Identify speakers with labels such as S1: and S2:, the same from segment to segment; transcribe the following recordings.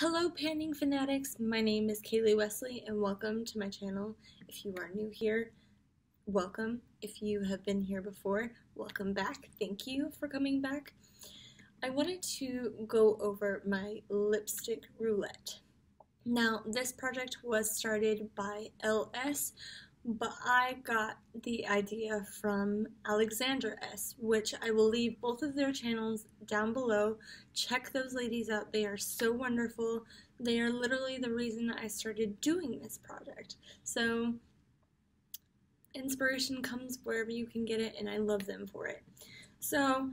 S1: Hello panning fanatics, my name is Kailee Wesley and welcome to my channel. If you are new here, welcome. If you have been here before, welcome back. Thank you for coming back. I wanted to go over my lipstick roulette. Now this project was started by Elle S but I got the idea from Alexandra S, which I will leave both of their channels down below. Check those ladies out. They are so wonderful. They are literally the reason I started doing this project. So inspiration comes wherever you can get it and I love them for it. So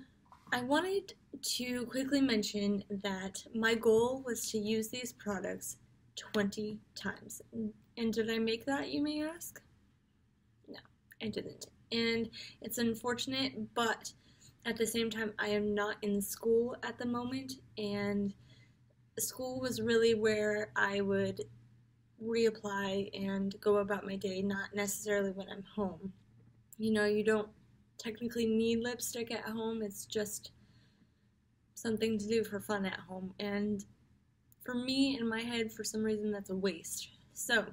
S1: I wanted to quickly mention that my goal was to use these products 20 times. And did I make that, you may ask? No, I didn't. And it's unfortunate, but at the same time, I am not in school at the moment, and school was really where I would reapply and go about my day, not necessarily when I'm home. You know, you don't technically need lipstick at home, it's just something to do for fun at home. And for me, in my head, for some reason, that's a waste. So,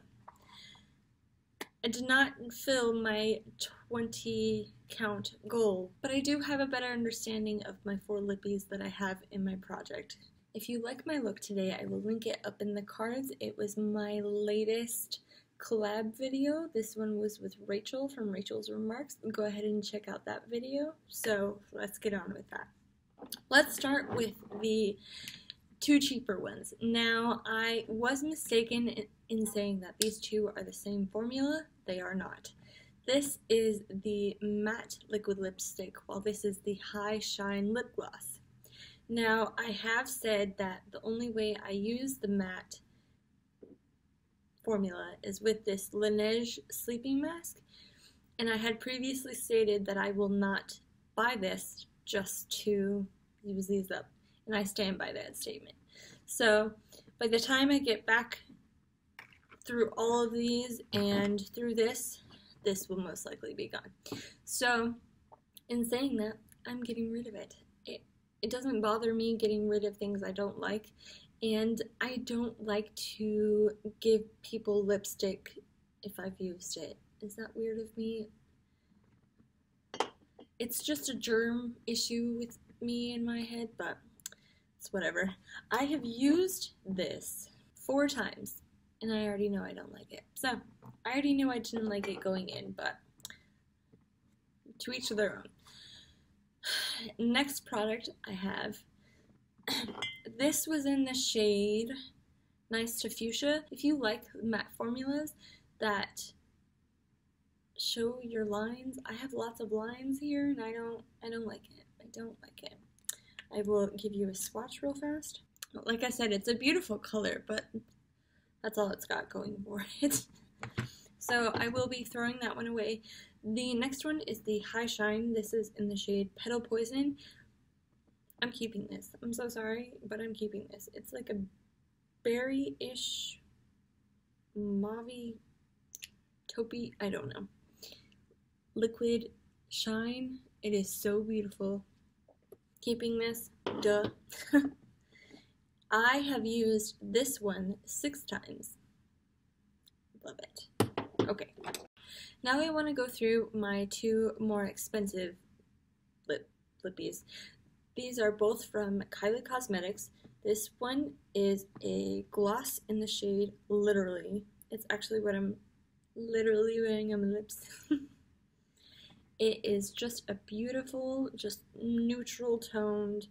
S1: I did not fill my 20 count goal, but I do have a better understanding of my four lippies that I have in my project. If you like my look today, I will link it up in the cards. It was my latest collab video. This one was with Rachel from Rachel's Remarks. Go ahead and check out that video. So let's get on with that. Let's start with the two cheaper ones. Now, I was mistaken in saying that these two are the same formula. They are not. This is the matte liquid lipstick, while this is the high shine lip gloss. Now, I have said that the only way I use the matte formula is with this Laneige sleeping mask, and I had previously stated that I will not buy this just to use these up and I stand by that statement. So by the time I get back through all of these and through this, this will most likely be gone. So in saying that, I'm getting rid of it. It, it doesn't bother me getting rid of things I don't like, and I don't like to give people lipstick if I've used it. Is that weird of me? It's just a germ issue with me in my head, but it's whatever. I have used this four times and I already know I don't like it. So, I already knew I didn't like it going in, but to each their own. Next product I have, this was in the shade Nice to Fuchsia. If you like matte formulas that show your lines, I have lots of lines here and I don't, I don't like it. I don't like it. I will give you a swatch real fast. Like I said, it's a beautiful color, but that's all it's got going for it. so I will be throwing that one away. The next one is the High Shine. This is in the shade Petal Poison. I'm keeping this. I'm so sorry, but I'm keeping this. It's like a berry-ish, mauve taupey, I don't know. Liquid shine. It is so beautiful keeping this, duh. I have used this one six times. Love it. Okay, now I want to go through my two more expensive lip lippies. These are both from Kylie Cosmetics. This one is a gloss in the shade Literally. It's actually what I'm literally wearing on my lips. It is just a beautiful, just neutral toned,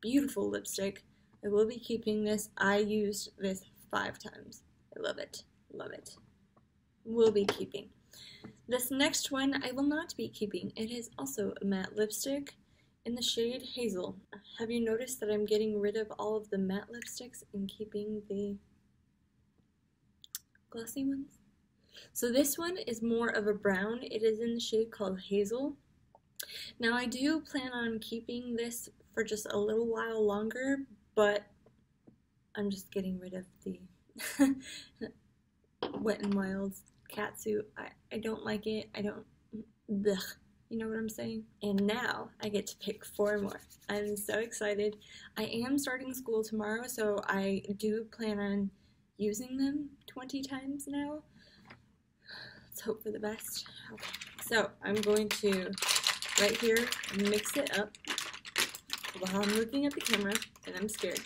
S1: beautiful lipstick. I will be keeping this. I used this five times. I love it. Love it. Will be keeping. This next one I will not be keeping. It is also a matte lipstick in the shade Hazel. Have you noticed that I'm getting rid of all of the matte lipsticks and keeping the glossy ones? So this one is more of a brown. It is in the shade called Hazel. Now I do plan on keeping this for just a little while longer, but I'm just getting rid of the Wet n Wild cat suit. I, I don't like it. I don't, You know what I'm saying? And now I get to pick four more. I'm so excited. I am starting school tomorrow, so I do plan on using them 20 times now. Let's hope for the best. Okay, so I'm going to, right here, mix it up while I'm looking at the camera, and I'm scared.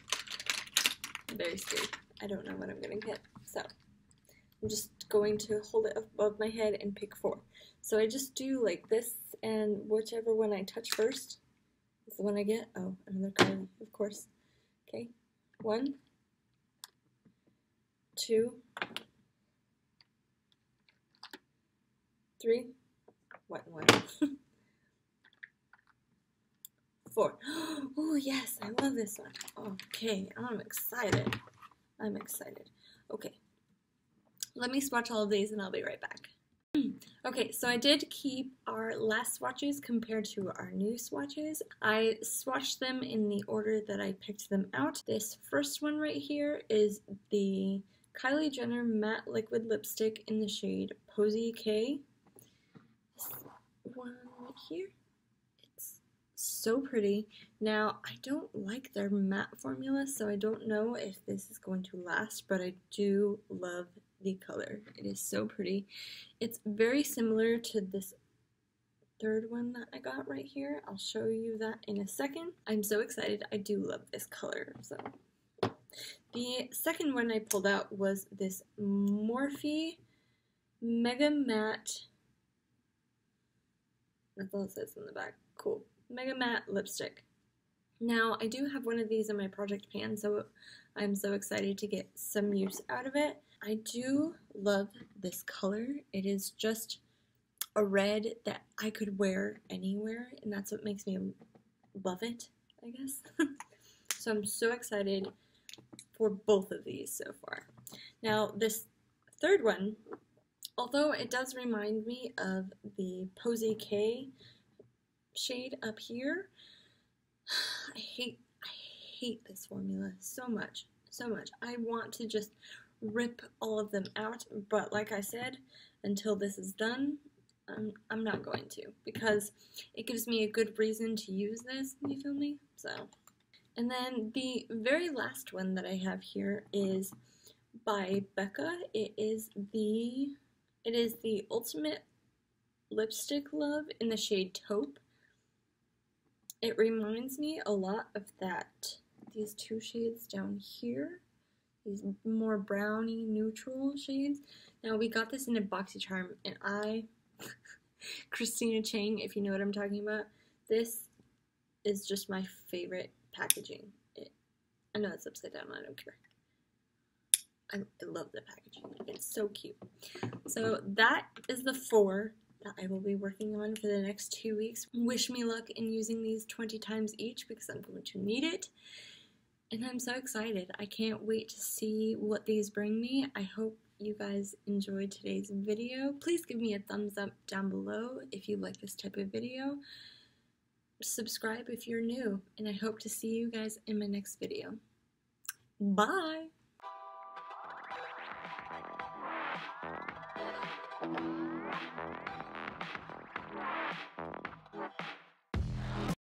S1: I'm very scared. I don't know what I'm to get, so I'm just going to hold it above my head and pick four. So I just do like this, and whichever one I touch first is the one I get. Oh, another card, of course. Okay, one, two, three, one, one. Four. Oh, yes, I love this one. Okay, I'm excited. I'm excited. Okay, let me swatch all of these and I'll be right back. Okay, so I did keep our last swatches compared to our new swatches. I swatched them in the order that I picked them out. This first one right here is the Kylie Jenner Matte Liquid Lipstick in the shade Posy K. This one right here. So pretty. Now, I don't like their matte formula, so I don't know if this is going to last, but I do love the color. It is so pretty. It's very similar to this third one that I got right here. I'll show you that in a second. I'm so excited. I do love this color, so the second one I pulled out was this Morphe Mega Matte. That's all it says in the back. Cool. Mega Matte lipstick. Now, I do have one of these in my project pan, so I'm so excited to get some use out of it. I do love this color. It is just a red that I could wear anywhere, and that's what makes me love it, I guess. so I'm so excited for both of these so far. Now, this third one, although it does remind me of the Posy K shade up here, I hate, I hate this formula so much, so much. I want to just rip all of them out, but like I said, until this is done, I'm, I'm not going to, because it gives me a good reason to use this, you feel me? So... And then the very last one that I have here is by Becca. It is the it is the Ultimate Lipstick Love in the shade Taupe. It reminds me a lot of that these two shades down here. These more browny neutral shades. Now we got this in a BoxyCharm and I Christina Chang, if you know what I'm talking about, this is just my favorite packaging. It, I know it's upside down, I don't care. I, I love the packaging. It's so cute. So that is the four that I will be working on for the next two weeks. Wish me luck in using these 20 times each because I'm going to need it. And I'm so excited. I can't wait to see what these bring me. I hope you guys enjoyed today's video. Please give me a thumbs up down below if you like this type of video subscribe if you're new, and I hope to see you guys in my next video. Bye!